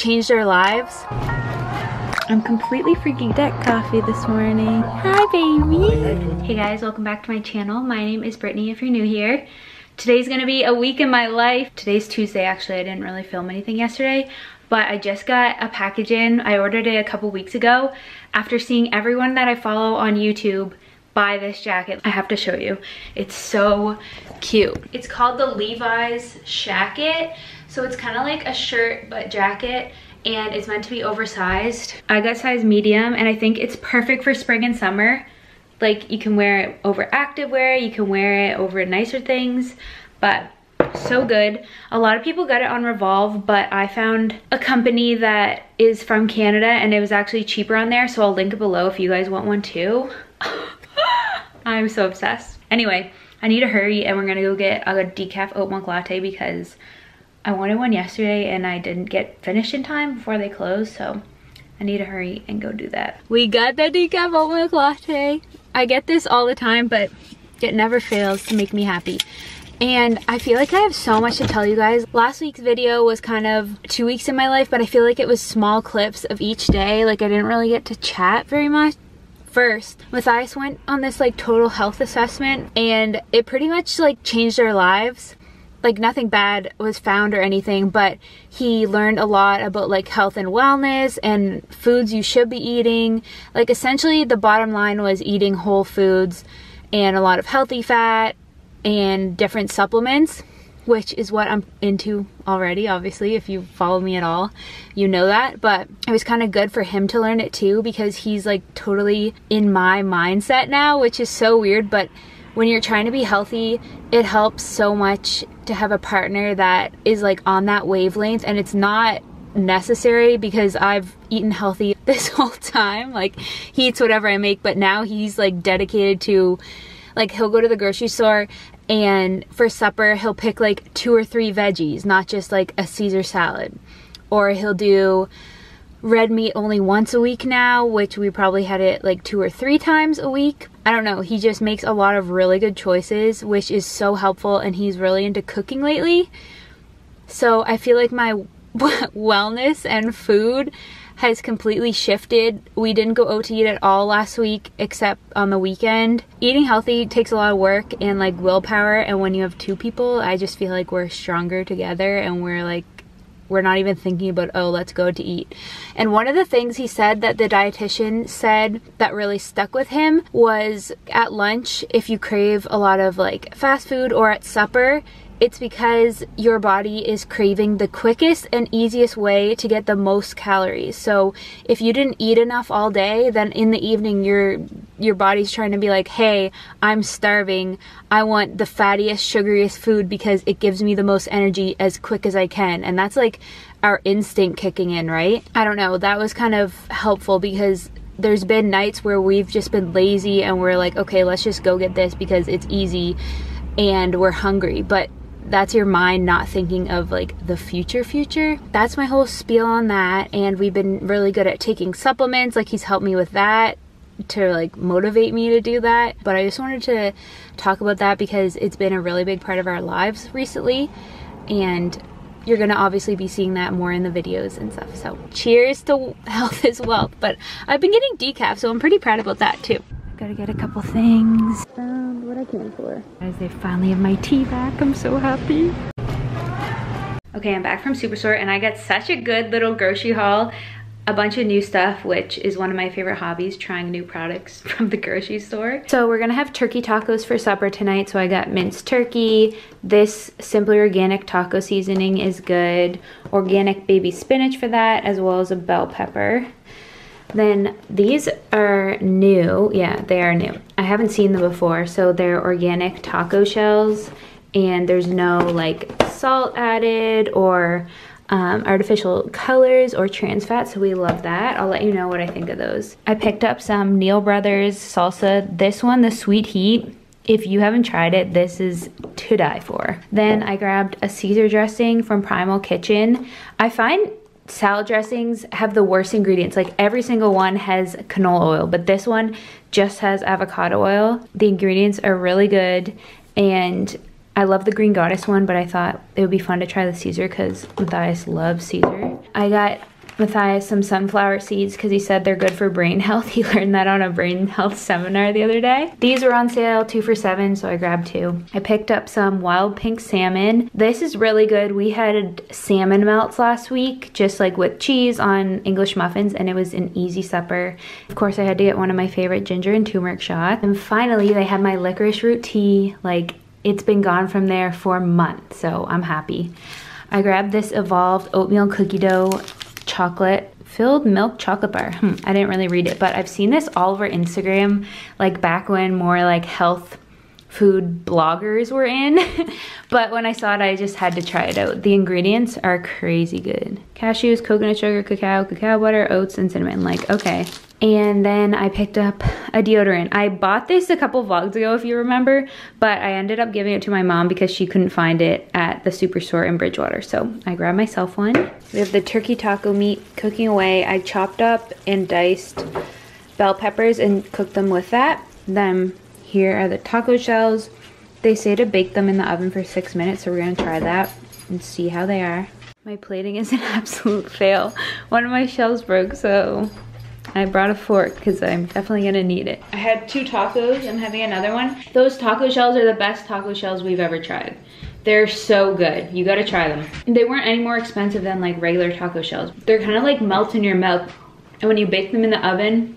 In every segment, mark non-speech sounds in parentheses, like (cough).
changed our lives. I'm completely freaking decaf coffee this morning. Hi, baby. Hey guys, welcome back to my channel. My name is Brittany if you're new here. Today's gonna be a week in my life. Today's Tuesday, actually. I didn't really film anything yesterday, but I just got a package in. I ordered it a couple weeks ago after seeing everyone that I follow on YouTube buy this jacket. I have to show you. It's so cute. It's called the Levi's Shacket. So it's kind of like a shirt but jacket and it's meant to be oversized. I got size medium and I think it's perfect for spring and summer. Like you can wear it over activewear, you can wear it over nicer things, but so good. A lot of people got it on Revolve, but I found a company that is from Canada and it was actually cheaper on there, so I'll link it below if you guys want one too. (laughs) I'm so obsessed. Anyway, I need to hurry and we're gonna go get a decaf oat milk latte because I wanted one yesterday and I didn't get finished in time before they closed, so I need to hurry and go do that. We got the decaf oat milk latte. I get this all the time, but it never fails to make me happy. And I feel like I have so much to tell you guys. Last week's video was kind of two weeks in my life, but I feel like it was small clips of each day. Like I didn't really get to chat very much. First, Matthias went on this like total health assessment and it pretty much like changed our lives like nothing bad was found or anything, but he learned a lot about like health and wellness and foods you should be eating. Like essentially the bottom line was eating whole foods and a lot of healthy fat and different supplements, which is what I'm into already, obviously, if you follow me at all, you know that. But it was kind of good for him to learn it too because he's like totally in my mindset now, which is so weird, but when you're trying to be healthy, it helps so much to have a partner that is like on that wavelength and it's not necessary because I've eaten healthy (laughs) this whole time. Like he eats whatever I make, but now he's like dedicated to like he'll go to the grocery store and for supper he'll pick like two or three veggies, not just like a Caesar salad. Or he'll do red meat only once a week now, which we probably had it like two or three times a week. I don't know, he just makes a lot of really good choices, which is so helpful, and he's really into cooking lately. So I feel like my (laughs) wellness and food has completely shifted. We didn't go out to eat at all last week except on the weekend. Eating healthy takes a lot of work and like willpower and when you have two people, I just feel like we're stronger together and we're like we're not even thinking about, oh, let's go to eat. And one of the things he said that the dietitian said that really stuck with him was at lunch, if you crave a lot of like fast food or at supper, it's because your body is craving the quickest and easiest way to get the most calories. So if you didn't eat enough all day, then in the evening your your body's trying to be like, "Hey, I'm starving. I want the fattiest, sugariest food because it gives me the most energy as quick as I can." And that's like our instinct kicking in, right? I don't know. That was kind of helpful because there's been nights where we've just been lazy and we're like, "Okay, let's just go get this because it's easy." and we're hungry. But that's your mind not thinking of like the future future that's my whole spiel on that and we've been really good at taking supplements like he's helped me with that to like motivate me to do that but i just wanted to talk about that because it's been a really big part of our lives recently and you're gonna obviously be seeing that more in the videos and stuff so cheers to (laughs) health as wealth but i've been getting decaf so i'm pretty proud about that too gotta get a couple things Found what I came for. Guys, they finally have my tea back. I'm so happy. Okay, I'm back from Superstore and I got such a good little grocery haul. A bunch of new stuff, which is one of my favorite hobbies, trying new products (laughs) from the grocery store. So we're gonna have turkey tacos for supper tonight. So I got minced turkey. This Simply Organic taco seasoning is good. Organic baby spinach for that, as well as a bell pepper. Then these are new. Yeah, they are new. I haven't seen them before. So they're organic taco shells and there's no like salt added or um, artificial colors or trans fat, so we love that. I'll let you know what I think of those. I picked up some Neal Brothers salsa. This one, the Sweet Heat, if you haven't tried it, this is to die for. Then I grabbed a Caesar dressing from Primal Kitchen. I find salad dressings have the worst ingredients. Like every single one has canola oil, but this one just has avocado oil. The ingredients are really good and I love the Green Goddess one, but I thought it would be fun to try the Caesar because Matthias loves Caesar. I got Matthias some sunflower seeds because he said they're good for brain (laughs) health. He learned that on a brain health seminar the other day. These were on sale, two for seven, so I grabbed two. I picked up some wild pink salmon. This is really good. We had salmon melts last week, just like with cheese on English muffins, and it was an easy supper. Of course, I had to get one of my favorite ginger and turmeric shots. And finally, they had my licorice root tea. Like, it's been gone from there for months, so I'm happy. I grabbed this evolved oatmeal cookie dough chocolate filled milk chocolate bar. Hmm, I didn't really read it, but I've seen this all over Instagram, like back when more like health food bloggers were in. (laughs) but when I saw it, I just had to try it out. The ingredients are crazy good. Cashews, coconut sugar, cacao, cacao butter, oats, and cinnamon. Like, okay. And then I picked up a deodorant. I bought this a couple vlogs ago, if you remember, but I ended up giving it to my mom because she couldn't find it at the superstore in Bridgewater. So I grabbed myself one. We have the turkey taco meat cooking away. I chopped up and diced bell peppers and cooked them with that. Then here are the taco shells. They say to bake them in the oven for six minutes, so we're gonna try that and see how they are. My plating is an (laughs) absolute fail. One of my shells broke, so I brought a fork because I'm definitely gonna need it. I had two tacos, I'm having another one. Those taco shells are the best taco shells we've ever tried. They're so good, you gotta try them. They weren't any more expensive than like regular taco shells. They're kind of like melt in your mouth. And when you bake them in the oven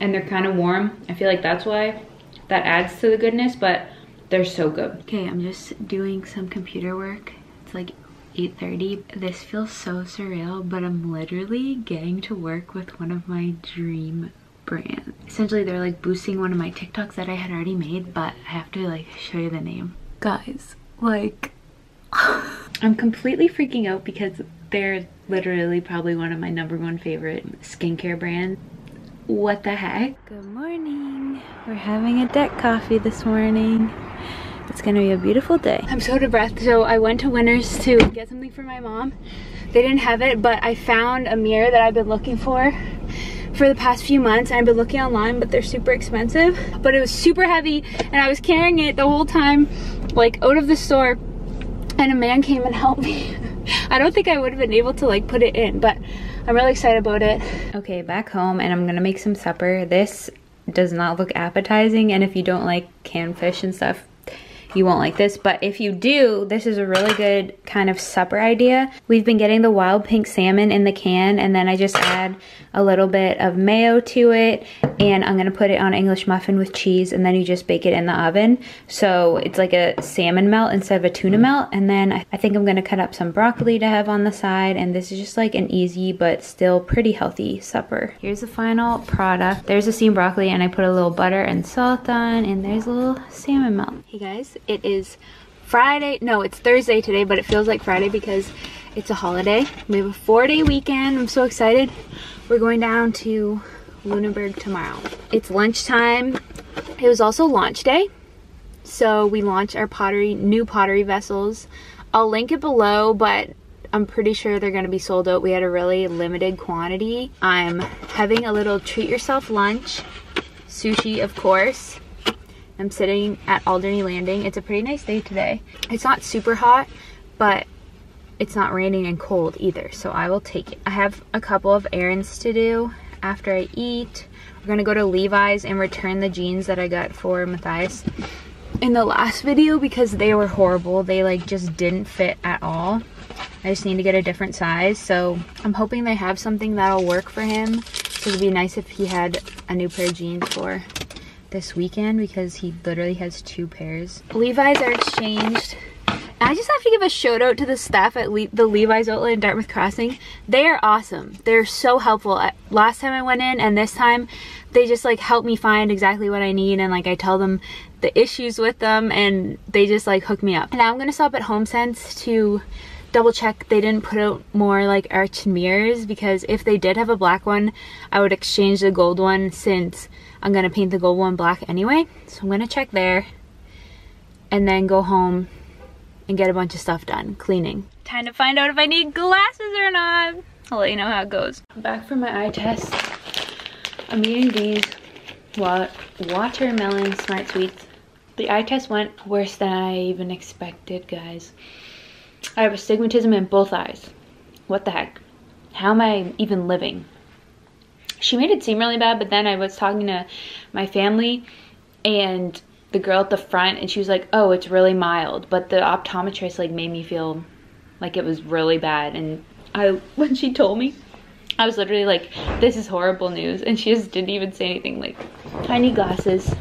and they're kind of warm, I feel like that's why that adds to the goodness, but they're so good. Okay, I'm just doing some computer work. It's like 8.30. This feels so surreal, but I'm literally getting to work with one of my dream brands. Essentially, they're like boosting one of my TikToks that I had already made, but I have to like show you the name. Guys, like, (laughs) I'm completely freaking out because they're literally probably one of my number one favorite skincare brands. What the heck? Good morning. We're having a decaf coffee this morning. It's gonna be a beautiful day. I'm so depressed. So I went to Winners to get something for my mom. They didn't have it, but I found a mirror that I've been looking for for the past few months. I've been looking online, but they're super expensive. But it was super heavy and I was carrying it the whole time, like out of the store. And a man came and helped me. (laughs) I don't think I would have been able to like put it in, but I'm really excited about it. Okay, back home and I'm gonna make some supper. This does not look appetizing and if you don't like canned fish and stuff, you won't like this, but if you do, this is a really good kind of supper idea. We've been getting the wild pink salmon in the can and then I just add a little bit of mayo to it and I'm gonna put it on English muffin with cheese and then you just bake it in the oven. So it's like a salmon melt instead of a tuna mm-hmm. melt. And then I think I'm gonna cut up some broccoli to have on the side and this is just like an easy but still pretty healthy supper. Here's the final product. There's the steamed broccoli and I put a little butter and salt on and there's a little salmon melt. Hey guys, it is Friday. No, it's Thursday today, but it feels like Friday because it's a holiday. We have a four day weekend. I'm so excited. We're going down to Lunenburg tomorrow. It's lunchtime. It was also launch day. So we launched our pottery, new pottery vessels. I'll link it below, but I'm pretty sure they're gonna be sold out. We had a really limited quantity. I'm having a little treat yourself lunch. Sushi, of course. I'm sitting at Alderney Landing. It's a pretty nice day today. It's not super hot, but it's not raining and cold either, so I will take it. I have a couple of errands to do after I eat. We're gonna go to Levi's and return the jeans that I got for Matthias in the last video because they were horrible. They like just didn't fit at all. I just need to get a different size, so I'm hoping they have something that'll work for him. So it'd be nice if he had a new pair of jeans for this weekend because he literally has two pairs. Levi's are exchanged. I just have to give a shout out to the staff at Le the Levi's outlet in Dartmouth Crossing. They are awesome. They're so helpful. Last time I went in and this time they just like help me find exactly what I need and like I tell them the issues with them and they just like hook me up. Now I'm gonna stop at HomeSense to double check they didn't put out more like arch mirrors because if they did have a black one I would exchange the gold one since I'm gonna paint the gold one black anyway. So I'm gonna check there and then go home and get a bunch of stuff done, cleaning. Time to find out if I need glasses or not. I'll let you know how it goes. Back from my eye test. I'm eating these watermelon smart sweets. The eye test went worse than I even expected, guys. I have astigmatism in both eyes. What the heck? How am I even living? She made it seem really bad, but then I was talking to my family and the girl at the front and she was like, oh, it's really mild. But the optometrist like made me feel like it was really bad. And I, (laughs) when she told me, I was literally like, this is horrible news. And she just didn't even say anything like, tiny glasses.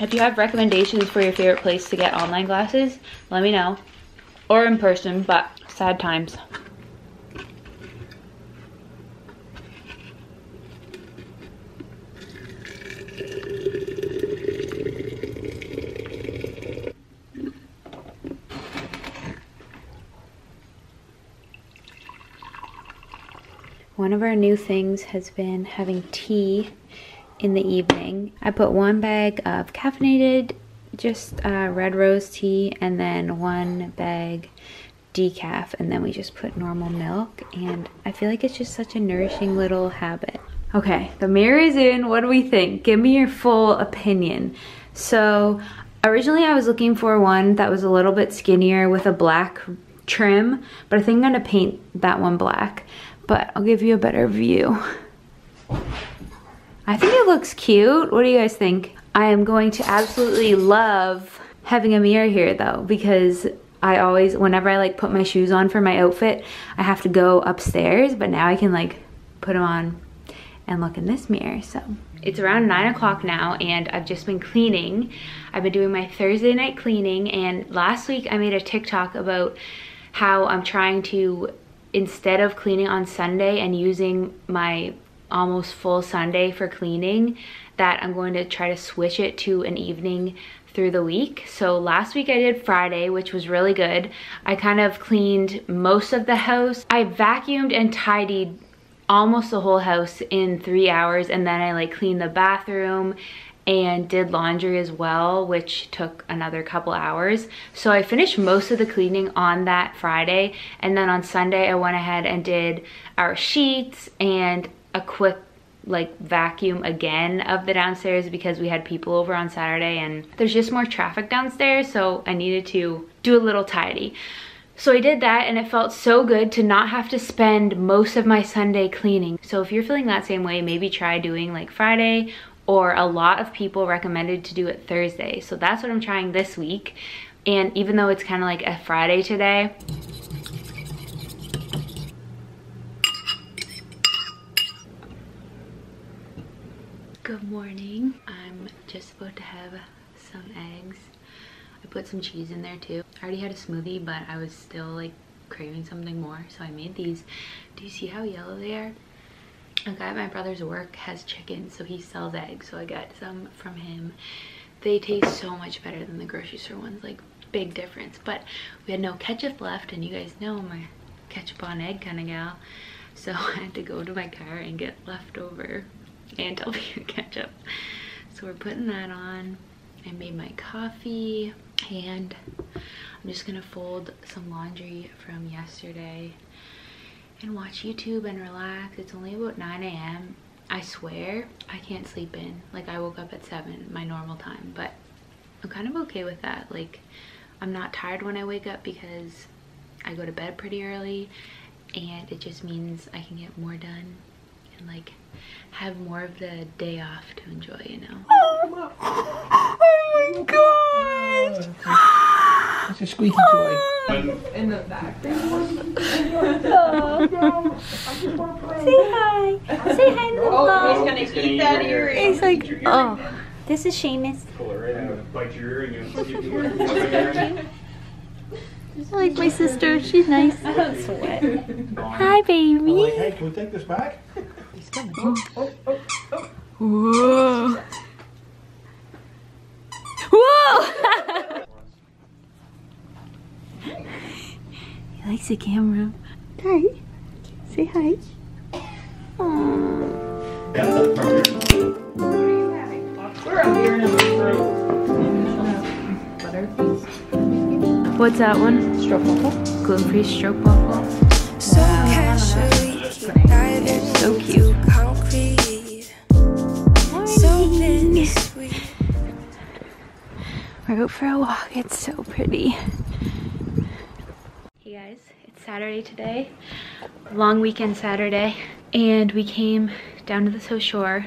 If you have recommendations for your favorite place to get online glasses, let me know. Or in person, but sad times. One of our new things has been having tea in the evening. I put one bag of caffeinated, just uh, red rose tea, and then one bag decaf, and then we just put normal milk. And I feel like it's just such a nourishing little habit. Okay, the mirror is in. What do we think? Give me your full opinion. So originally I was looking for one that was a little bit skinnier with a black trim, but I think I'm gonna paint that one black. But I'll give you a better view. I think it looks cute. What do you guys think? I am going to absolutely love having a mirror here though because I always, whenever I like put my shoes on for my outfit, I have to go upstairs, but now I can like put them on and look in this mirror, so. It's around nine o'clock now and I've just been cleaning. I've been doing my Thursday night cleaning and last week I made a TikTok about how I'm trying to, instead of cleaning on Sunday and using my almost full Sunday for cleaning that I'm going to try to switch it to an evening through the week. So last week I did Friday, which was really good. I kind of cleaned most of the house. I vacuumed and tidied almost the whole house in three hours and then I like cleaned the bathroom and did laundry as well, which took another couple hours. So I finished most of the cleaning on that Friday. And then on Sunday, I went ahead and did our sheets and a quick like vacuum again of the downstairs because we had people over on Saturday and there's just more traffic downstairs so I needed to do a little tidy. So I did that and it felt so good to not have to spend most of my Sunday cleaning. So if you're feeling that same way, maybe try doing like Friday or a lot of people recommended to do it Thursday. So that's what I'm trying this week. And even though it's kind of like a Friday today, Good morning. I'm just about to have some eggs. I put some cheese in there too. I already had a smoothie, but I was still like craving something more, so I made these. Do you see how yellow they are? A guy at my brother's work has chickens, so he sells eggs, so I got some from him. They taste so much better than the grocery store ones, like big difference. But we had no ketchup left, and you guys know I'm a ketchup on egg kind of gal. So (laughs) I had to go to my car and get leftover and anchovy (laughs) ketchup. So we're putting that on. I made my coffee and I'm just gonna fold some laundry from yesterday and watch YouTube and relax. It's only about 9 a.m. I swear I can't sleep in. Like I woke up at 7, my normal time, but I'm kind of okay with that. Like I'm not tired when I wake up because I go to bed pretty early and it just means I can get more done and like have more of the day off to enjoy, you know? Oh, (laughs) oh my oh gosh! It's a squeaky toy. (laughs) In the back. Oh. Say hi. Say hi, (laughs) little Oh, he's gonna eat that earring. He's like, oh. This is Seamus. Pull it right out, bite your earring and see if you (laughs) can I like my sister. She's nice. I don't sweat. Hi, baby. I'm like, hey, can we take this back? Oh, oh, oh, Whoa. Whoa! He likes the camera. Hi. Say hi. Aww. We're up here in a. What's that one? Stroopwafel. Gluten-free stroopwafel. So casually, keep So cute. concrete. So bittersweet. out for a walk. It's so pretty. Saturday today. Long weekend Saturday. And we came down to the South Shore.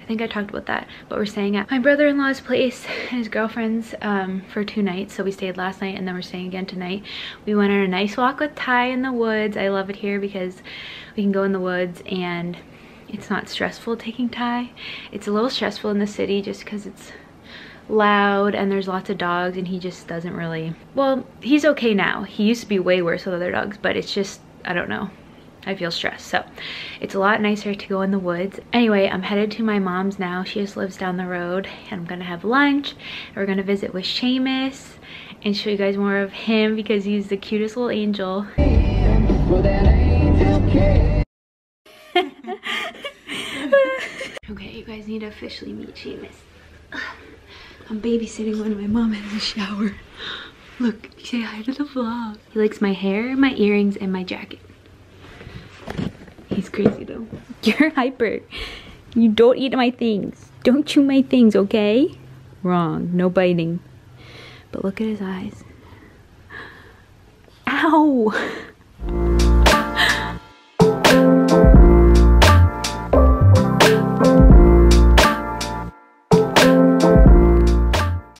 I think I talked about that, but we're staying at my brother-in-law's place (laughs) and his girlfriend's um, for two nights. So we stayed last night and then we're staying again tonight. We went on a nice walk with Ty in the woods. I love it here because we can go in the woods and it's not stressful taking Ty. It's a little stressful in the city just because it's loud and there's lots of dogs and he just doesn't really, well, he's okay now. He used to be way worse with other dogs, but it's just, I don't know. I feel stressed. So it's a lot nicer to go in the woods. Anyway, I'm headed to my mom's now. She just lives down the road and I'm gonna have lunch. We're gonna visit with Seamus and show you guys more of him because he's the cutest little angel. (laughs) okay, you guys need to officially meet Seamus. I'm babysitting when my mom has a shower. Look, say hi to the vlog. He likes my hair, my earrings, and my jacket. He's crazy though. (laughs) You're hyper. You don't eat my things. Don't chew my things, okay? Wrong. No biting. But look at his eyes. Ow! (laughs)